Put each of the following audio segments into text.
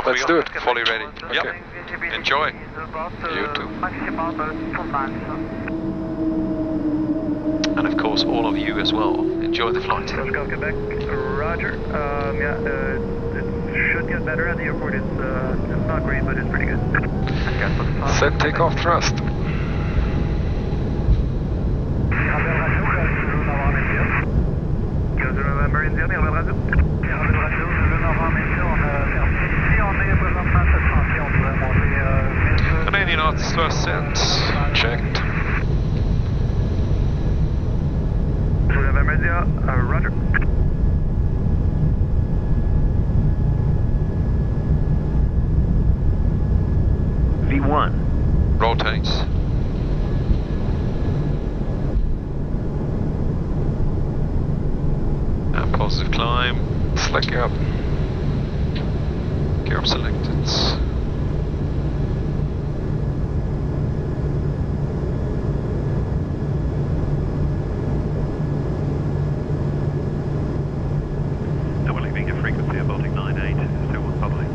Off Let's do go. it. Fully ready. Yep. Enjoy. You too. And of course, all of you as well. Enjoy the flight. Golf Quebec, Roger. Um, yeah, uh, it should get better at the airport. It's, uh, it's not great, but it's pretty good. Set takeoff thrust. Thrust set. Checked. Uh, Roger. V1. Rotates. And positive climb. Slick up. Gear up selected. Now we're leaving a frequency of Baltic 98, still one public.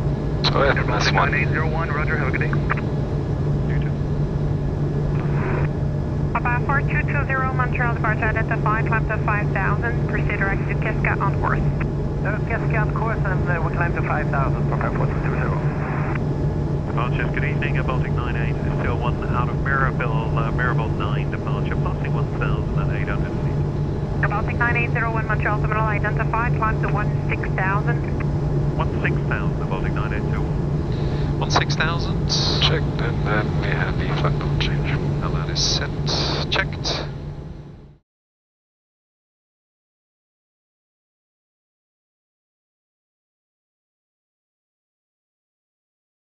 So yeah, that's one. 9801, Roger, have a good day. You too. Papa 4220 Montreal departure identified, climb to 5000, proceed direct to Kiska on course. Uh, Kiska on course and uh, we climb to 5000, prepare for 220. Departures, good evening, Baltic 98, still one out of Mirabel, uh, Mirabel 9 departure, passing 1,800 feet. Baltic 9801 Montreal terminal identified, climb to 16000. 16,000, the Baltic 9821. On 6000. Checked and then we have the flight level change.